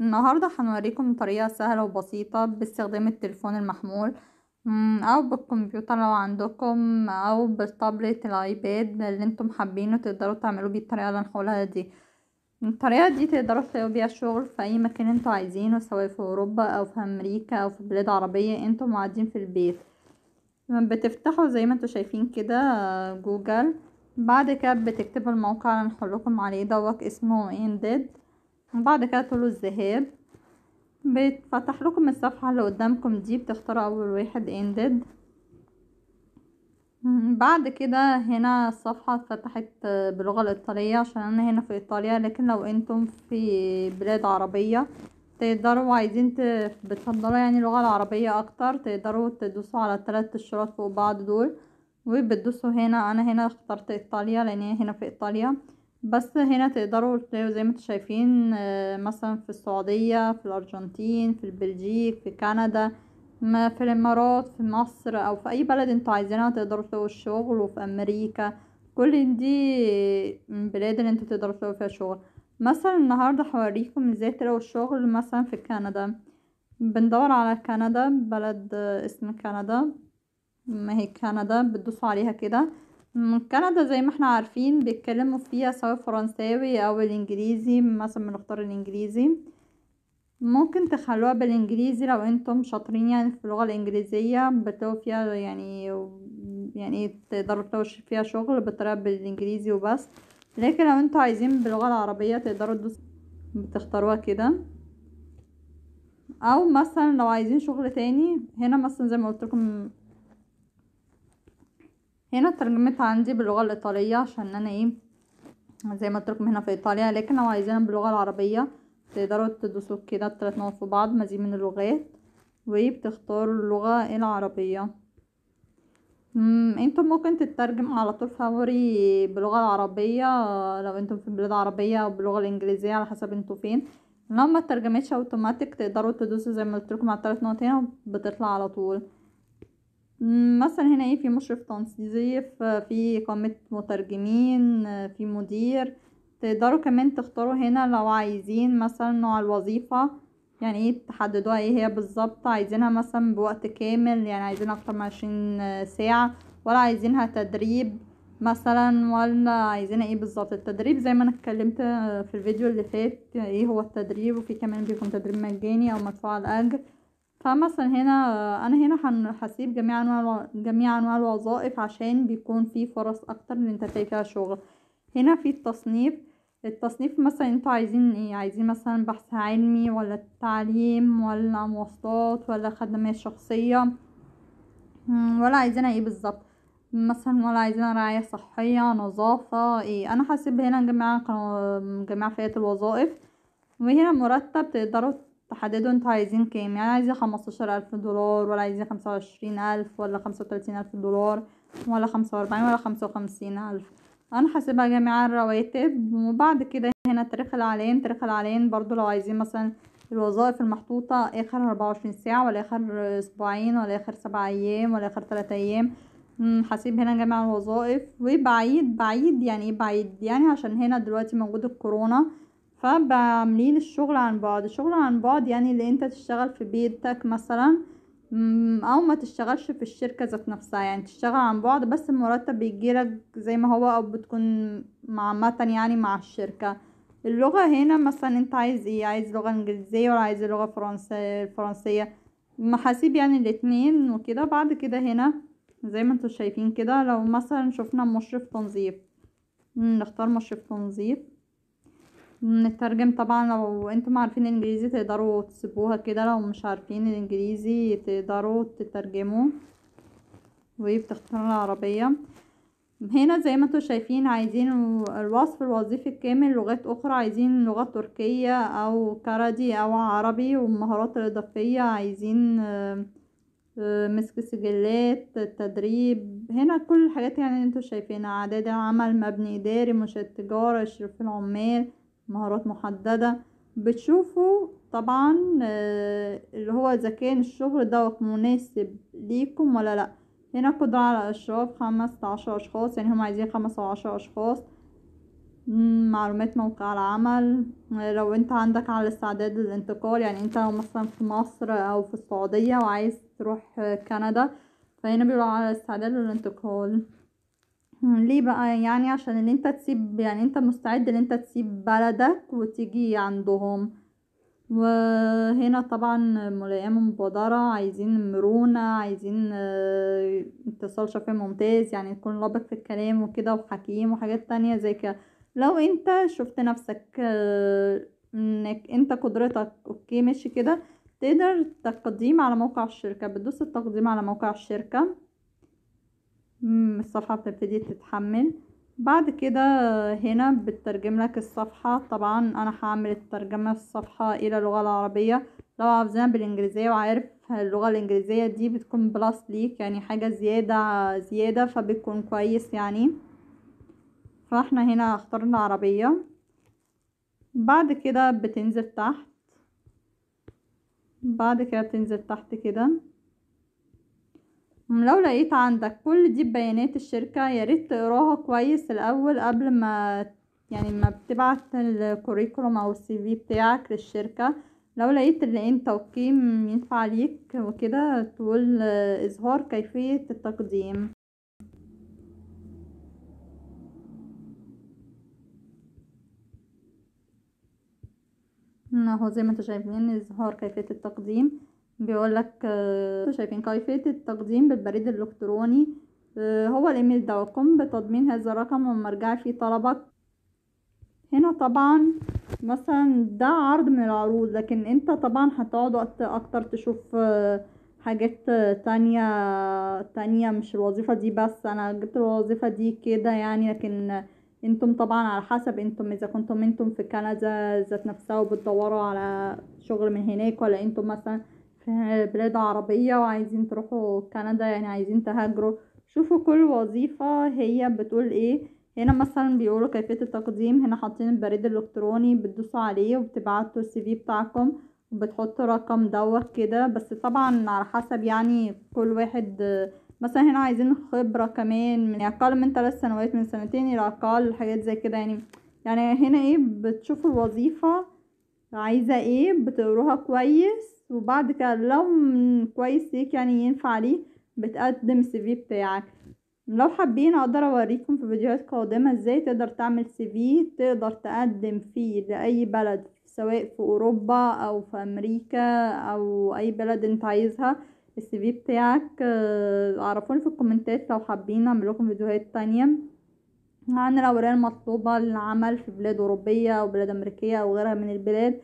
النهاردة هنوريكم طريقة سهلة وبسيطة باستخدام التليفون المحمول أو بالكمبيوتر لو عندكم أو بال tablet ال iPad اللي أنتم حابينه تقدروا تعملوا بيه الطريقة اللي هنقولها دي. الطريقة دي تقدروا تلاقوا بيها شغل في أي مكان أنتوا عايزينه سواء في أوروبا أو في أمريكا أو في بلاد عربية أنتم قاعدين في البيت. بتفتحوا زي ما أنتوا شايفين كده جوجل. بعد كده بتكتبوا الموقع اللي هنقولكم عليه دوت اسمه Indeed. وبعد كده تقولوا الذهاب بتفتح لكم الصفحة اللي قدامكم دي بتختاروا أول واحد اندد بعد كده هنا الصفحة اتفتحت باللغة الإيطالية عشان أنا هنا في إيطاليا لكن لو أنتم في بلاد عربية تقدروا عايزين ت... بتفضلوا يعني اللغة العربية أكتر تقدروا تدوسوا على التلات اشارات فوق بعض دول وبتدوسوا هنا. أنا هنا اخترت إيطاليا لأن هنا في إيطاليا. بس هنا تقدروا تلاقوا زي ما أنتم شايفين مثلا في السعودية في الأرجنتين في البلجيك في كندا ما في الإمارات في مصر أو في أي بلد أنتوا عايزينها تقدروا تلاقوا الشغل وفي أمريكا. كل دي بلاد اللي أنتوا تقدروا تلاقوا فيها شغل. مثلا النهارده هوريكم إزاي تلاقوا الشغل مثلا في كندا. بندور على كندا بلد اسم كندا. ما هي كندا؟ بتدوسوا عليها كده. كندا زي ما إحنا عارفين بيتكلموا فيها سواء فرنساوي أو الإنجليزي مثلا بنختار الإنجليزي. ممكن تخلوها بالإنجليزي لو أنتم شاطرين يعني في اللغة الإنجليزية بتلاقوا فيها يعني يعني تقدروا تلاقوا فيها شغل بالطريقة بالإنجليزي وبس. لكن لو أنتوا عايزين باللغة العربية تقدروا تدوسوا بتختاروها كده. أو مثلا لو عايزين شغل تاني هنا مثلا زي ما قلت لكم هنا ترجمت عندي باللغة الإيطالية عشان أنا إيه زي ما قلت لكم هنا في إيطاليا. لكن لو عايزينها باللغة العربية تقدروا تدوسوا كده التلات نقط في بعض مزيج من اللغات وبتختاروا اللغة العربية. أنتم ممكن تترجم على طول فوري باللغة العربية لو أنتم في بلاد عربية أو باللغة الإنجليزية على حسب أنتوا فين. لو ما ترجمتش اوتوماتيك تقدروا تدوسوا زي ما قلت لكم على التلات نقط هنا بتطلع على طول. مثلا هنا إيه في مشرف تنظيف في إقامة مترجمين في مدير. تقدروا كمان تختاروا هنا لو عايزين مثلا نوع الوظيفة يعني إيه تحددوها إيه هي بالظبط. عايزينها مثلا بوقت كامل يعني عايزينها أكتر من عشرين ساعة ولا عايزينها تدريب مثلا ولا عايزينها إيه بالظبط. التدريب زي ما أنا اتكلمت في الفيديو اللي فات إيه هو التدريب وفي كمان بيكون تدريب مجاني أو مدفوع الاجر فمثلا هنا أنا هنا هسيب جميع أنواع جميع أنواع الوظائف عشان بيكون في فرص أكتر إن أنت تلاقي فيها شغل. هنا في التصنيف. التصنيف مثلا أنتوا عايزين إيه؟ عايزين مثلا بحث علمي ولا التعليم ولا مواصلات ولا خدمات شخصية؟ ولا عايزينها إيه بالظبط؟ مثلا ولا عايزينها رعاية صحية نظافة إيه؟ أنا هسيب هنا جميع جميع فئات الوظائف. وهنا مرتب تقدروا تحددوا أنتوا عايزين كام يعني عايزين خمستاشر ألف دولار ولا عايزين خمسة وعشرين ألف ولا خمسة وتلاتين ألف دولار ولا خمسة وأربعين ولا خمسة وخمسين ألف. أنا حاسبها جميع الرواتب وبعد كده هنا تاريخ الإعلان. تاريخ الإعلان برضو لو عايزين مثلا الوظائف المحطوطة آخر أربعة وعشرين ساعة ولا آخر أسبوعين ولا آخر سبع أيام ولا آخر تلات أيام. حاسب هنا جميع الوظائف. وبعيد بعيد يعني إيه بعيد؟ يعني عشان هنا دلوقتي موجود الكورونا. فبعملين الشغل عن بعد. الشغل عن بعد يعني اللي انت تشتغل في بيتك مثلا أو ما تشتغلش في الشركة ذات نفسها. يعني تشتغل عن بعد بس المرتب بيجيلك زي ما هو أو بتكون عامة يعني مع الشركة. اللغة هنا مثلا انت عايز إيه؟ عايز لغة إنجليزية ولا عايز لغة فرنسية؟ الفرنسية محاسيب يعني الاتنين وكده. بعد كده هنا زي ما أنتوا شايفين كده لو مثلا شفنا مشرف تنظيف. نختار مشرف تنظيف. نترجم طبعا لو أنتم عارفين الإنجليزي تقدروا تسيبوها كده لو مش عارفين الإنجليزي تقدروا تترجموا وبتختاروا العربية. هنا زي ما أنتم شايفين عايزين الوصف الوظيفي الكامل لغات أخرى عايزين لغة تركية أو كردي أو عربي والمهارات الإضافية عايزين مسك سجلات تدريب. هنا كل الحاجات يعني أنتوا شايفينها اعداد العمل مبني إداري منشأة تجارة اشراف العمال. مهارات محددة بتشوفوا طبعا اللي هو إذا كان الشغل ده مناسب ليكم ولا لأ. هنا قدرة على اشراف خمس عشر أشخاص يعني هم عايزين خمس أو عشر أشخاص. معلومات موقع العمل. لو أنت عندك على استعداد للانتقال يعني أنت لو مثلا في مصر أو في السعودية وعايز تروح كندا فهنا بيقولوا على استعداد للانتقال. ليه بقى؟ يعني عشان ان انت تسيب يعني انت مستعد ان انت تسيب بلدك وتيجي عندهم. وهنا طبعا ملائمة مبادرة عايزين مرونة عايزين آه، اتصال شفوي ممتاز يعني تكون لبق في الكلام وكده وحكيم وحاجات تانية زي كده. لو انت شفت نفسك آه، انك انت قدرتك أوكي ماشي كده تقدر تقديم على موقع الشركة بتدوس التقديم على موقع الشركة. الصفحة بتبتدي تتحمل. بعد كده هنا بتترجم لك الصفحة. طبعا أنا هعمل الترجمة الصفحة إلى اللغة العربية. لو عاوزاها بالإنجليزية وعارف اللغة الإنجليزية دي بتكون بلس ليك يعني حاجة زيادة زيادة فبيكون كويس يعني. فإحنا هنا اخترنا عربية. بعد كده بتنزل تحت. بعد كده بتنزل تحت كده. لو لقيت عندك كل دي بيانات الشركة ياريت تقراها كويس الأول قبل ما يعني ما بتبعت ال curriculum أو ال CV بتاعك للشركة. لو لقيت اللي انت okay ينفع ليك وكده تقول إظهار كيفية التقديم. اهو زي ما أنتوا شايفين إظهار كيفية التقديم. بيقولك آه، شايفين كيفية التقديم بالبريد الإلكتروني؟ آه، هو الإيميل ده قم بتضمين هذا الرقم ومرجع فيه طلبك. هنا طبعا مثلا ده عرض من العروض لكن انت طبعا هتقعد وقت أكتر تشوف آه، حاجات تانية تانية مش الوظيفة دي بس. أنا جبت الوظيفة دي كده يعني لكن أنتم طبعا على حسب أنتم إذا كنتم أنتم في كندا ذات نفسها وبتدوروا على شغل من هناك ولا أنتم مثلا بلاد عربية وعايزين تروحوا كندا يعني عايزين تهاجروا. شوفوا كل وظيفة هي بتقول إيه. هنا مثلا بيقولوا كيفية التقديم. هنا حاطين البريد الالكتروني بتدوسوا عليه وبتبعتوا السي في بتاعكم وبتحطوا رقم دوت كده. بس طبعا على حسب يعني كل واحد مثلا هنا عايزين خبرة كمان من أقل من ثلاث سنوات من سنتين إلى أقل حاجات زي كده يعني. يعني هنا إيه بتشوفوا الوظيفة عايزة إيه؟ بتقروها كويس وبعد كده لو كويس ليك يعني ينفع ليه بتقدم ال CV بتاعك. لو حابين أقدر اوريكم في فيديوهات قادمة إزاي تقدر تعمل CV تقدر تقدم فيه لأي بلد سواء في أوروبا أو في أمريكا أو أي بلد انت عايزها. ال CV بتاعك آه، عرفوني في الكومنتات لو حابين اعمل لكم فيديوهات تانية. عن الأوراق المطلوبة للعمل في بلاد أوروبية أو بلاد أمريكية أو غيرها من البلاد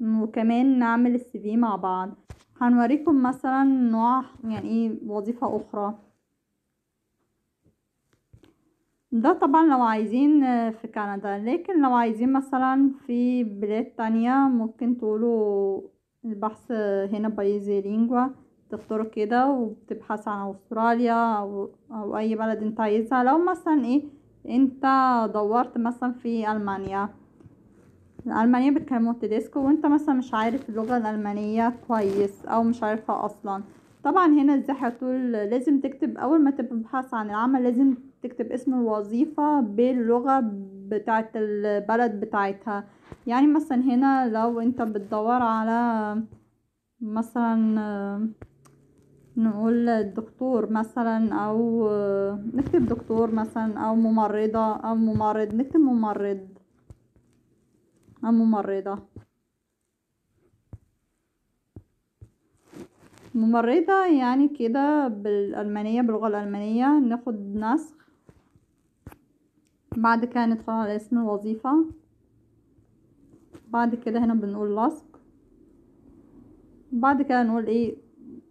وكمان نعمل ال CV مع بعض. هنوريكم مثلا نوع يعني إيه وظيفة أخرى. ده طبعا لو عايزين آه، في كندا. لكن لو عايزين مثلا في بلاد تانية ممكن تقولوا البحث هنا paesi lingua تختاروا كده وبتبحث عن أستراليا أو أو أي بلد أنت عايزها. لو مثلا إيه انت دورت مثلا في ألمانيا. الألمانية بيتكلموا تedesco وانت مثلا مش عارف اللغة الألمانية كويس أو مش عارفها أصلا. طبعا هنا إزاي هتقول لازم تكتب أول ما تبحث عن العمل لازم تكتب اسم الوظيفة باللغة بتاعت البلد بتاعتها. يعني مثلا هنا لو انت بتدور على مثلا نقول دكتور مثلا أو نكتب دكتور مثلا أو ممرضة أو ممرض نكتب ممرض أو ممرضة. ممرضة يعني كده بالألمانية باللغة الألمانية ناخد نسخ. بعد كده ندخل على اسم الوظيفة. بعد كده هنا بنقول لصق. بعد كده نقول إيه؟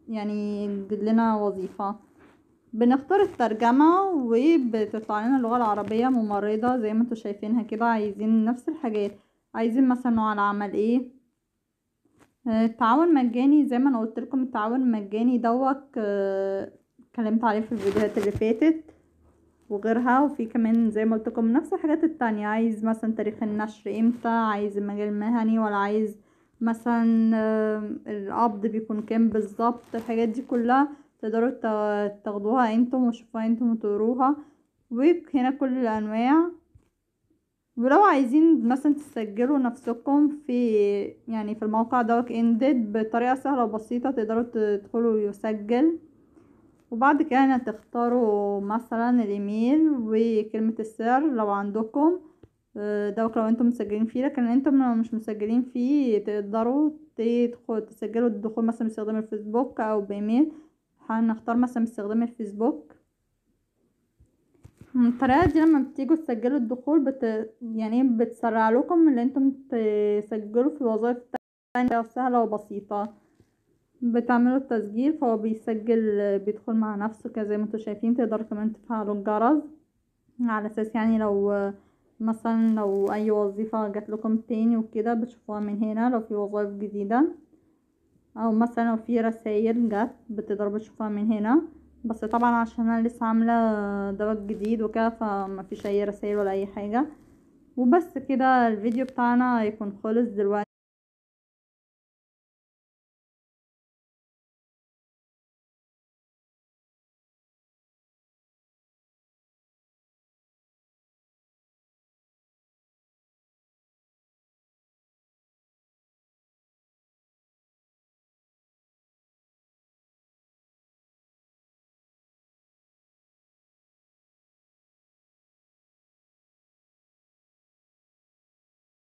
يعني يجد لنا وظيفة. بنختار الترجمة وبتطلع لنا اللغة العربية ممرضة زي ما أنتوا شايفينها كده عايزين نفس الحاجات. عايزين مثلا نوع العمل إيه؟ آه، التعاون مجاني. زي ما أنا قلت لكم التعاون المجاني دوت آه، اتكلمت عليه في الفيديوهات اللي فاتت وغيرها. وفي كمان زي ما قلت لكم نفس الحاجات التانية. عايز مثلا تاريخ النشر إمتى؟ عايز المجال المهني ولا عايز مثلا القبض بيكون كام بالظبط؟ الحاجات دي كلها تقدروا تا- تاخدوها أنتم وتشوفوها أنتم وتقروها. وهنا كل الأنواع. ولو عايزين مثلا تسجلوا نفسكم في يعني في الموقع دارك اندد بطريقة سهلة وبسيطة تقدروا تدخلوا يسجل. وبعد كده هتختاروا مثلا الإيميل وكلمة السر لو عندكم. دوك لو أنتم مسجلين فيه لكن أنتم لو مش مسجلين فيه تقدروا تدخلوا تسجلوا الدخول مثلا باستخدام الفيسبوك أو بإيميل. هنختار مثلا باستخدام الفيسبوك. الطريقة دي لما بتيجوا تسجلوا الدخول بت... يعني بتسرع لكم ان أنتم تسجلوا في وظائف تانية سهلة وبسيطة. بتعملوا التسجيل فهو بيسجل بيدخل مع نفسه كده زي ما أنتوا شايفين تقدروا كمان تفعلوا الجرس. على أساس يعني لو مثلا لو أي وظيفة جات لكم تاني وكده بتشوفوها من هنا لو في وظائف جديدة أو مثلا لو في رسايل جت بتقدروا بتشوفوها من هنا. بس طبعا عشان أنا لسه عاملة دوت جديد وكده فمفيش أي رسائل ولا أي حاجة. وبس كده الفيديو بتاعنا هيكون خلص دلوقتي.